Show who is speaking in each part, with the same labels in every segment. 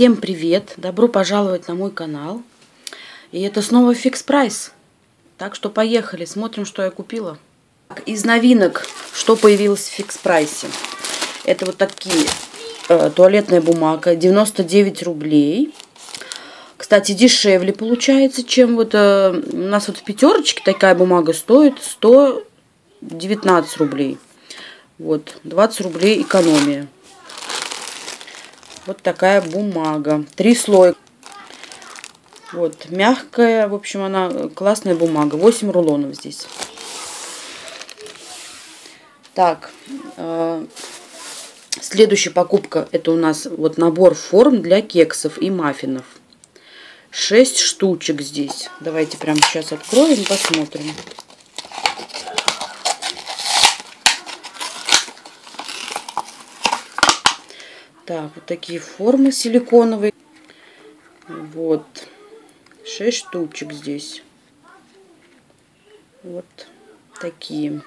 Speaker 1: Всем привет! Добро пожаловать на мой канал. И это снова Fix Price. Так что поехали, смотрим, что я купила. Из новинок, что появилось в фикс прайсе. Это вот такие э, туалетная бумага, 99 рублей. Кстати, дешевле получается, чем вот э, у нас вот в пятерочке такая бумага стоит 119 рублей. Вот, 20 рублей экономия. Вот такая бумага. Три слоя. Вот, мягкая, в общем, она классная бумага. 8 рулонов здесь. Так, э, следующая покупка, это у нас вот набор форм для кексов и маффинов. 6 штучек здесь. Давайте прямо сейчас откроем, посмотрим. Так, вот такие формы силиконовые. Вот. 6 штучек здесь. Вот такие.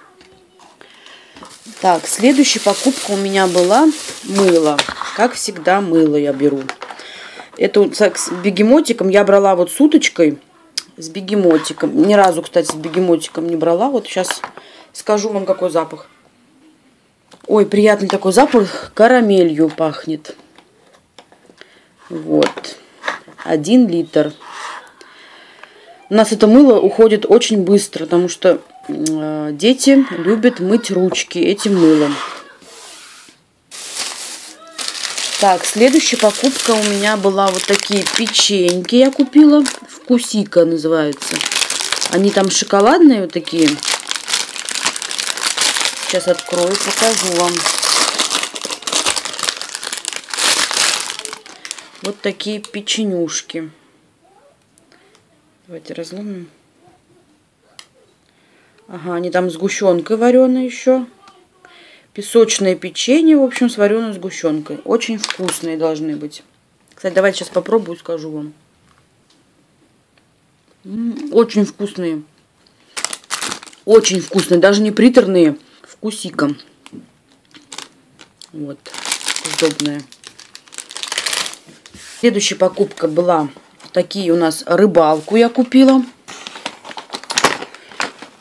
Speaker 1: Так, следующая покупка у меня была мыло. Как всегда, мыло я беру. Это с бегемотиком я брала вот с уточкой. С бегемотиком. Ни разу, кстати, с бегемотиком не брала. Вот сейчас скажу вам, какой запах. Ой, приятный такой запах. Карамелью пахнет. Вот. Один литр. У нас это мыло уходит очень быстро, потому что э, дети любят мыть ручки этим мылом. Так, следующая покупка у меня была вот такие печеньки я купила. Вкусика называются. Они там шоколадные вот такие. Сейчас открою, покажу вам. Вот такие печенюшки. Давайте разломим. Ага, они там сгущенкой вареные еще. Песочное печенье, в общем, с вареной сгущенкой. Очень вкусные должны быть. Кстати, давайте сейчас попробую, скажу вам. Очень вкусные. Очень вкусные, даже не приторные вкусиком. Вот, удобная. Следующая покупка была такие у нас рыбалку я купила.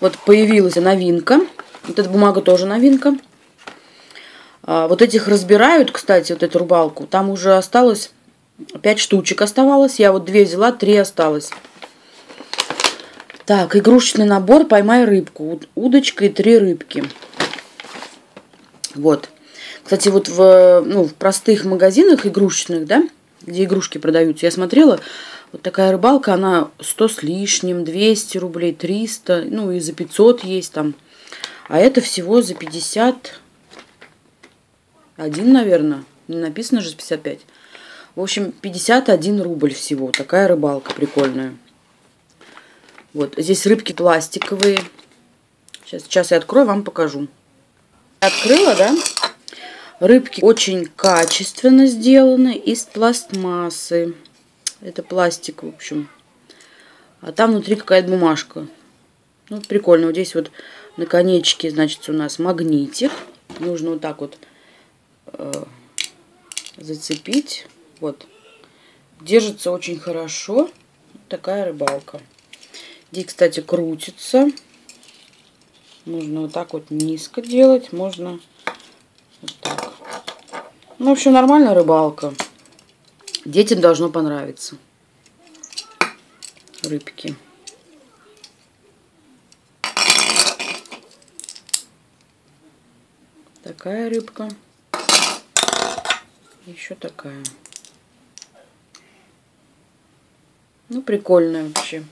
Speaker 1: Вот появилась новинка. Вот эта бумага тоже новинка. А, вот этих разбирают, кстати, вот эту рыбалку. Там уже осталось 5 штучек оставалось. Я вот 2 взяла, 3 осталось. Так, игрушечный набор «Поймай рыбку». Удочка и 3 рыбки. Вот. Кстати, вот в, ну, в простых магазинах игрушечных, да, где игрушки продаются, я смотрела, вот такая рыбалка, она 100 с лишним, 200 рублей, 300, ну и за 500 есть там. А это всего за 50, один, наверное, написано же 55. В общем, 51 рубль всего, такая рыбалка прикольная. Вот, здесь рыбки пластиковые. Сейчас, сейчас я открою, вам покажу. Открыла, да? Рыбки очень качественно сделаны из пластмассы. Это пластик, в общем. А там внутри какая-то бумажка. Ну, прикольно. Вот здесь вот на конечке, значит, у нас магнитик. Нужно вот так вот э, зацепить. Вот. Держится очень хорошо. Такая рыбалка. Здесь, кстати, крутится. Можно вот так вот низко делать, можно вот так. Ну, в общем, нормальная рыбалка. Детям должно понравиться. Рыбки. Такая рыбка. Еще такая. Ну, прикольная вообще.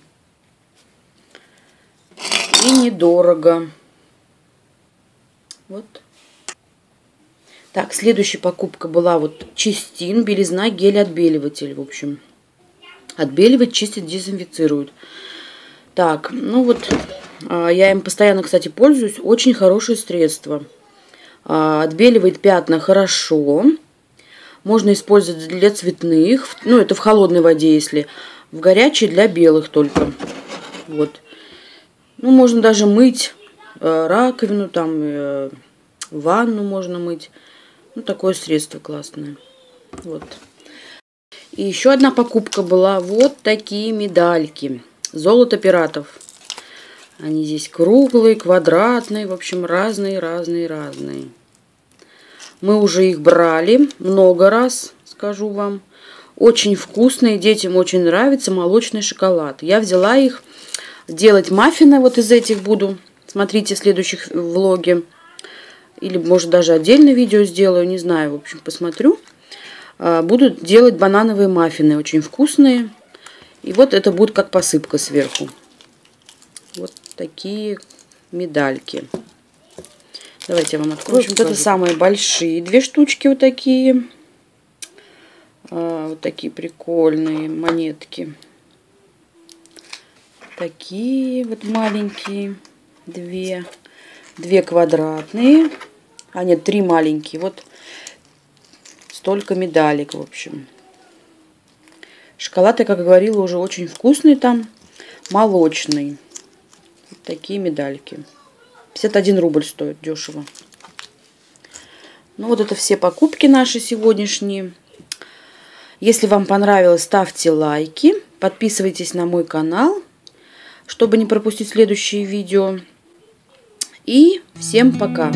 Speaker 1: И недорого. Вот. Так, следующая покупка была вот чистин, белизна, гель-отбеливатель, в общем. Отбеливает, чистит, дезинфицирует. Так, ну вот, а, я им постоянно, кстати, пользуюсь. Очень хорошее средство. А, отбеливает пятна хорошо. Можно использовать для цветных. Ну, это в холодной воде, если. В горячей для белых только. Вот. Ну, можно даже мыть э, раковину, там, э, ванну можно мыть. Ну, такое средство классное. Вот. И еще одна покупка была. Вот такие медальки. Золото пиратов. Они здесь круглые, квадратные, в общем, разные, разные, разные. Мы уже их брали много раз, скажу вам. Очень вкусные, детям очень нравится молочный шоколад. Я взяла их делать маффины, вот из этих буду. Смотрите в следующих влоге. Или, может, даже отдельное видео сделаю, не знаю, в общем, посмотрю. А, буду делать банановые маффины, очень вкусные. И вот это будет как посыпка сверху. Вот такие медальки. Давайте я вам открою. Вот это самые большие две штучки вот такие. А, вот такие прикольные монетки. Такие вот маленькие. Две. Две квадратные. А нет, три маленькие. Вот столько медалек, в общем. Шоколад, я как говорила, уже очень вкусный там. Молочный. Вот такие медальки. 51 рубль стоит, дешево. Ну вот это все покупки наши сегодняшние. Если вам понравилось, ставьте лайки, подписывайтесь на мой канал, чтобы не пропустить следующие видео. И всем пока!